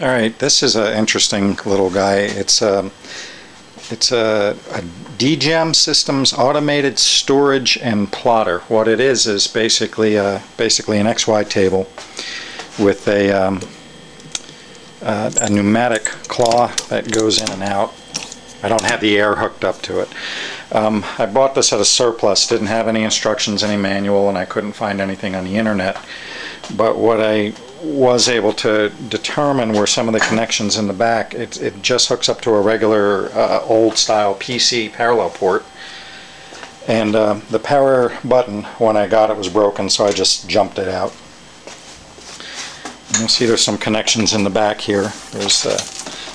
All right, this is an interesting little guy. It's a, it's a, a DEGEM Systems Automated Storage and Plotter. What it is is basically a, basically an XY table with a, um, uh, a pneumatic claw that goes in and out. I don't have the air hooked up to it. Um, I bought this at a surplus, didn't have any instructions, any manual, and I couldn't find anything on the internet. But what I was able to determine were some of the connections in the back. It, it just hooks up to a regular uh, old style PC parallel port. And uh, the power button, when I got it, was broken, so I just jumped it out. You'll see there's some connections in the back here. There's uh,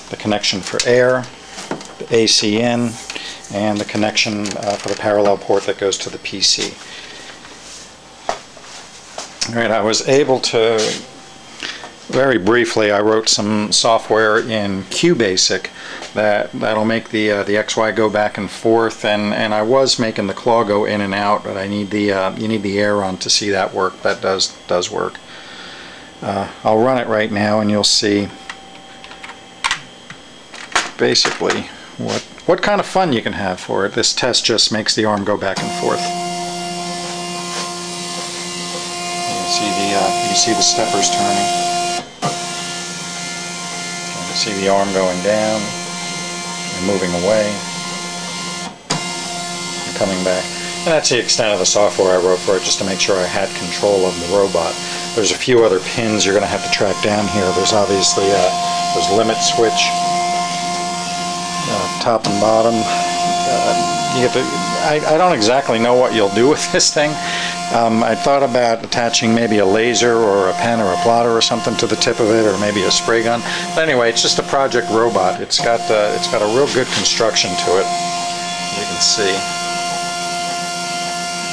the connection for air, the AC in, and the connection uh, for the parallel port that goes to the PC. All right, I was able to, very briefly, I wrote some software in QBasic that, that'll make the, uh, the XY go back and forth, and, and I was making the claw go in and out, but I need the, uh, you need the air on to see that work. That does, does work. Uh, I'll run it right now and you'll see basically what what kind of fun you can have for it. This test just makes the arm go back and forth. You see the uh, you see the steppers turning. See the arm going down and moving away and coming back. And that's the extent of the software I wrote for it, just to make sure I had control of the robot. There's a few other pins you're going to have to track down here. There's obviously a there's limit switch, uh, top and bottom. Uh, you have to. I, I don't exactly know what you'll do with this thing. Um, I thought about attaching maybe a laser or a pen or a plotter or something to the tip of it, or maybe a spray gun. But anyway, it's just a project robot. It's got uh, it's got a real good construction to it. You can see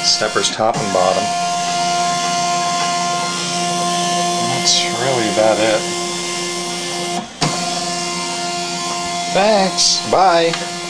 steppers top and bottom. That's really about it. Thanks. Bye.